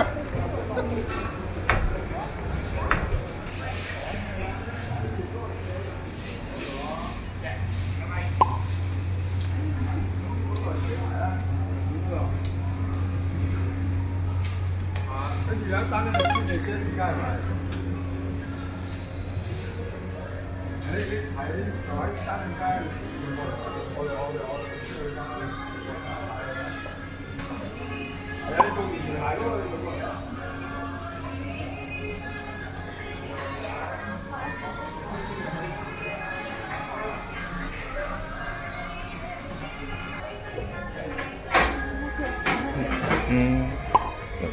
う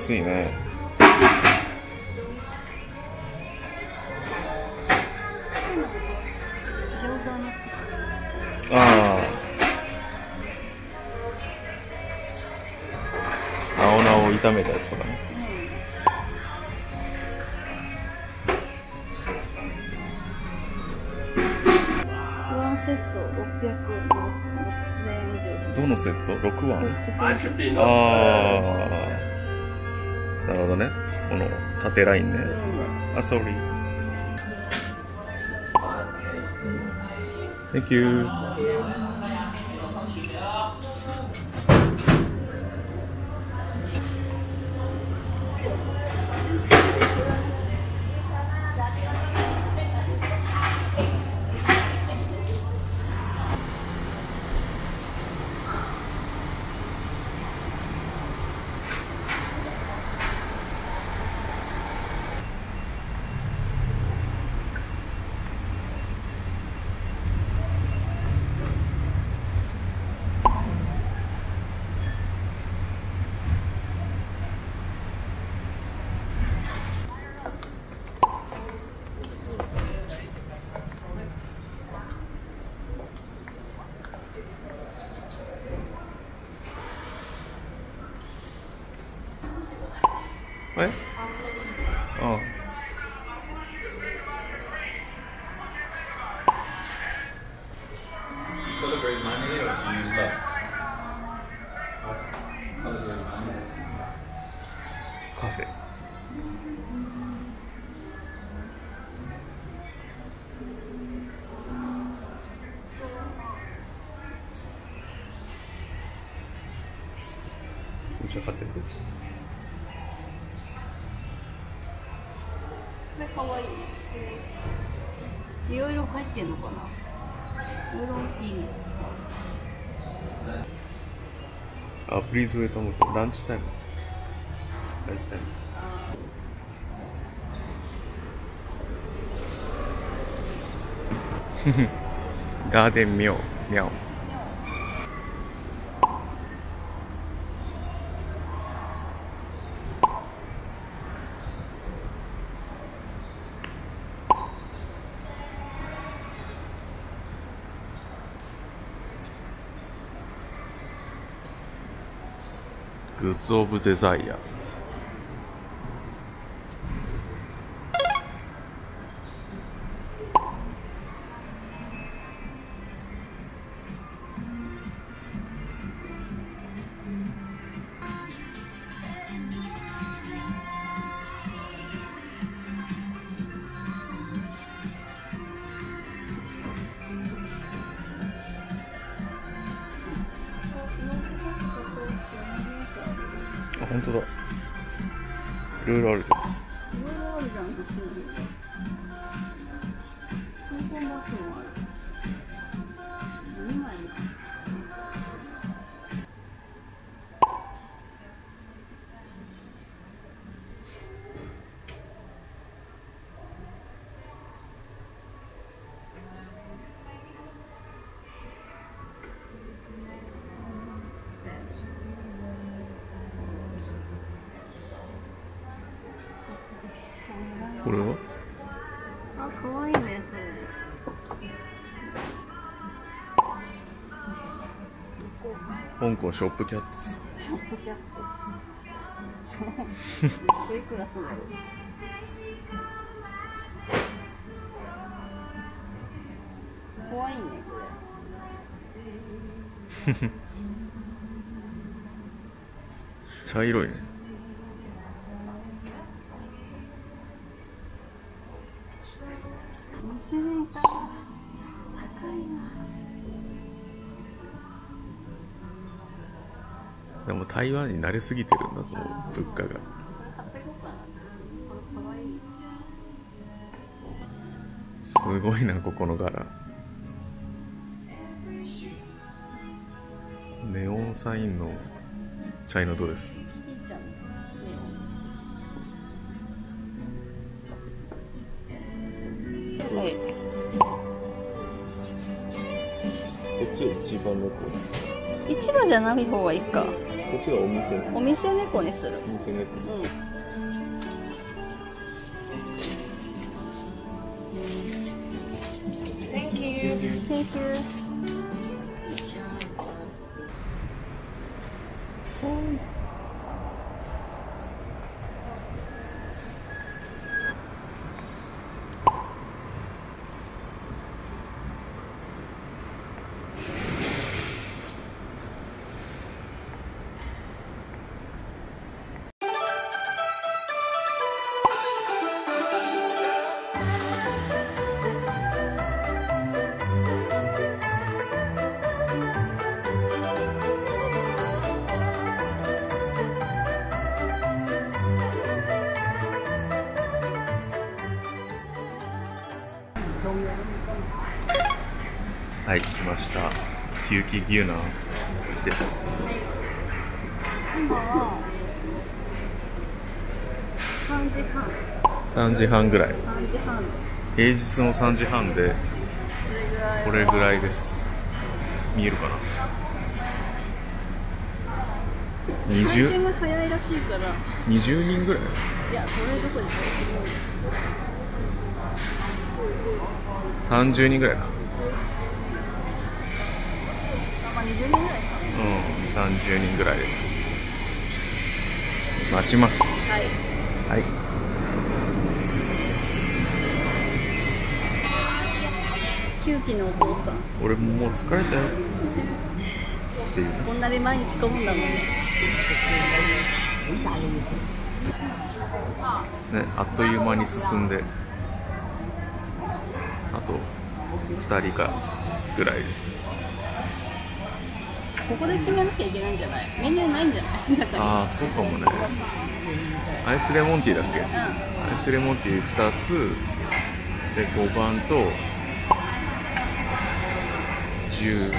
安いね。ああ青菜を炒めたやつとかね。ワンセット600円。6000円以上するどのセット ?6 ワンあ.あなるほどね。この縦ラインね。うん。あ、sorry Thank you フェお茶買ってくる。これかわいい。いろいろ入ってんのかな？ウーロンティー。あ、プリーズウェイト思ってランチタイムランチタイムガーデンミョウミャオ。グッズオブデザイア。ろいろあるじゃん。いろいろあるじゃんこっちに香港バスもあるこれは？あ、かわいいね、それ。香港ショップキャッツ。ショップキャッツ。いくらするいね、これ。茶色いね。6000円か高いなでも台湾に慣れすぎてるんだと思う物価が。すごいなここの柄。ネオンサインのチャイナドレス。ちが一番猫。こ市場じゃない方がいいか。っちがお店。お店猫にする。お店猫うん。Thank you. はい来ました。ヒューキ牛ナンです。今は3時半。3時半ぐらい。3時半。平日の3時半でこれぐらいです。見えるかな？回 20, 転が早いらしいから。20人ぐらい？いやそれどこで30人ぐらいか。あまあ20人ぐらいかうん30人ぐらいです。待ちます。はい。はい。9期のお父さん。俺ももう疲れたよ。っていうねこんなに毎日混むんだもんねねあっという間に進んで。あと2人かぐらいですここで決めなきゃいけないんじゃない？メニューないんじゃない？中にああそうかもね。アイスレモンティーだっけ？アイスレモンティー2つ。で5番と10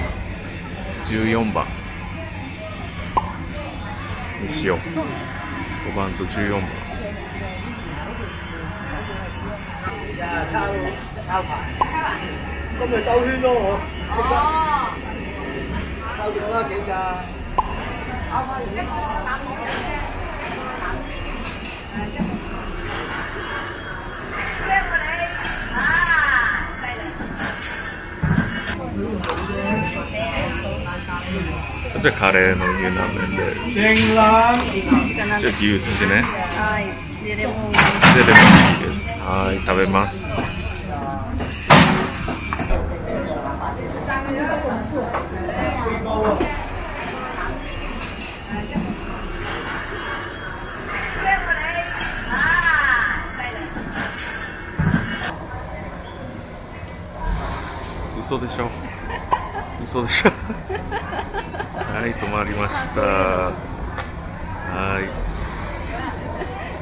14番。にしよう。そうね。5番と14番。今日兜圈咯，我即刻抽咗啦幾架。じゃあカレーの牛ラーメンで。じゃあ牛すじね。はい。でレモン。でレモンです。はい食べます嘘でしょ。嘘でしょ。はい止まりました。はい。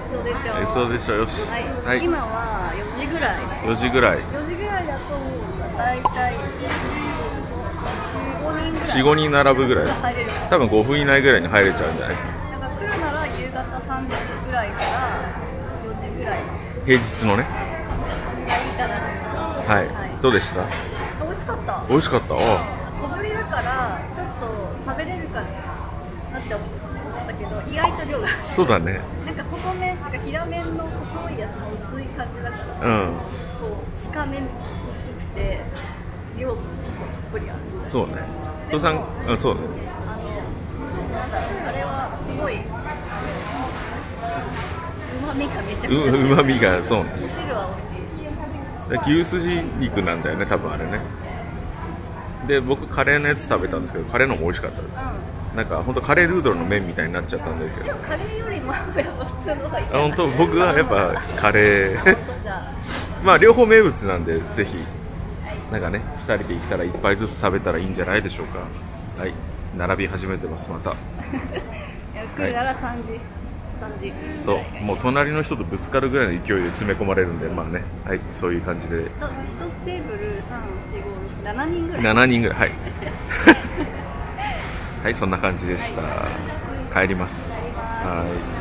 そうでしょ。嘘でしょ。よし。はい、はい。今は4時ぐらい。4時ぐらい。4時ぐらいだと大体45人ぐらい。45人並ぶぐらい。多分5分以内ぐらいに入れちゃうんじゃない？なんか来るなら夕方3時ぐらいから4時ぐらい。平日のね。がい。はい、どうでした？美味しかった。美味しかった？あ小ぶりだからちょっと食べれるかなって思ったけど意外と量がそうだね。なんか細麺なんか平麺の細いやつの薄い感じだからうん。こうつかめ薄くて量もたっぷりある。そうね。父さん？あそうね。あのなんだろうあれはすごいうまみがめちゃくちゃううまみがそうね。お汁は美味しい。牛すじ肉なんだよね多分あれねで僕カレーのやつ食べたんですけどカレーのも美味しかったです。うなんか本当カレールードルの麺みたいになっちゃったんだけどカレーよりもやっぱ普通の方がいい本当僕はやっぱ カレー。まあ両方名物なんでぜひ。なんかね2人で行ったら1杯ずつ食べたらいいんじゃないでしょうか。はい。並び始めてますまた。来るなら3時、3時。そう。もう隣の人とぶつかるぐらいの勢いで詰め込まれるんでまあね。はい。そういう感じで。と1テーブル3、4、5、7人ぐらい。7人ぐらいはい。はいそんな感じでした。帰ります。はい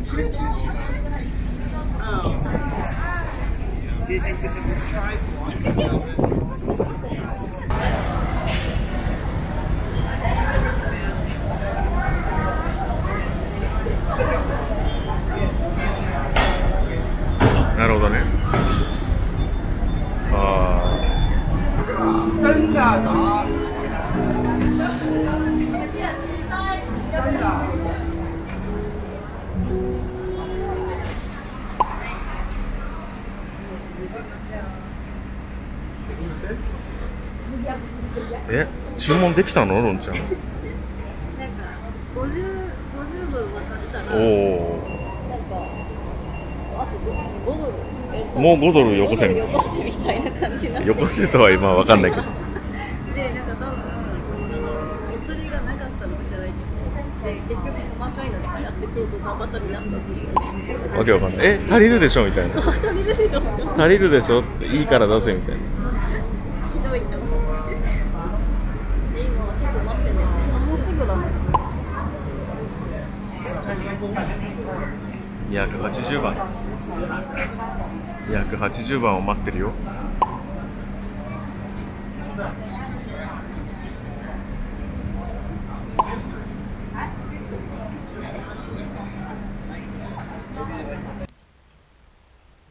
Oh, chill, chill. Um, did it because of the. え注文できたの？ロンちゃん。なんか50、50ドル渡したらおおなんかあと5ドル？もう5ドルよこせ。み5たいな感じよこせとは今わかんないけど。でなんか多分お釣りがなかったのか知らないけどで結局細かいので流行ってちょうど頑張ったになったっていう。ねわけわかんない。え足りるでしょみたいな。足りるでしょ。足りるでしょっていいから出せみたいな280番。280番を待ってるよ。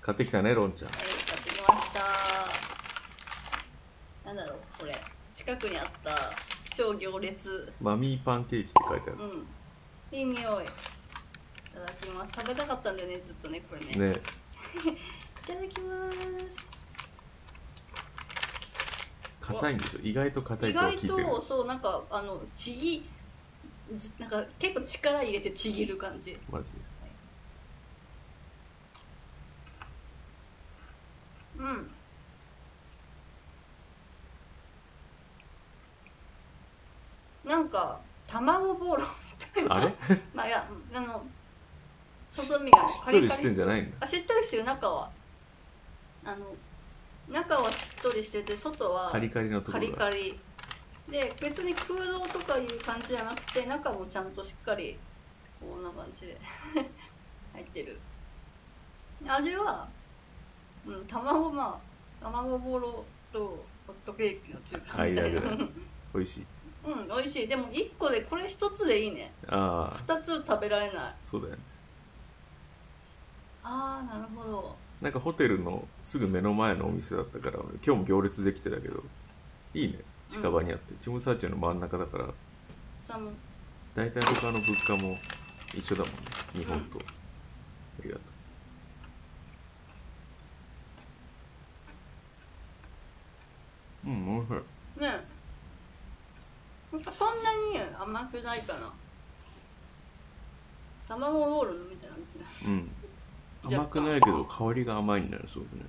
買ってきたねロンちゃん。はい買ってきました。なんだろうこれ。近くにあった。超行列。マミーパンケーキって書いてあうん。いい匂いいただきます。食べたかったんだよねずっとねこれね。るね。いただきます。硬いんでしょ意外と硬い意外とそうなんかあのちぎずなんか結構力入れてちぎる感じ。マジうん。なんか卵ボーロみたいな。あれ？まあいやあの外身がねしっとりしてんじゃないんだあしっとりしてる中は。あの中はしっとりしてて外はカリカリのとこカろがリカリ。で別に空洞とかいう感じじゃなくて中もちゃんとしっかりこんな感じで 入ってる。味は、うん、卵まあ卵ボロとホットケーキの中間みたいな。間ぐらい。美味しい。うん美味しい。でも1個でこれ1つでいいね。ああ。2つ食べられない。そうだよねああなるほど。なんかホテルのすぐ目の前のお店だったから今日も行列できてたけどいいね。近場にあって、チムサーチュの真ん中だから。大体他の物価も一緒だもんね。日本と、ありがとう。うんしい。ねなんかそんなに甘くないかな。卵ロールみたいな感じだうん甘くないけど香りが甘いんだよすごくね